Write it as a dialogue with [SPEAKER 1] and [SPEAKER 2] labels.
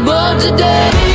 [SPEAKER 1] above today.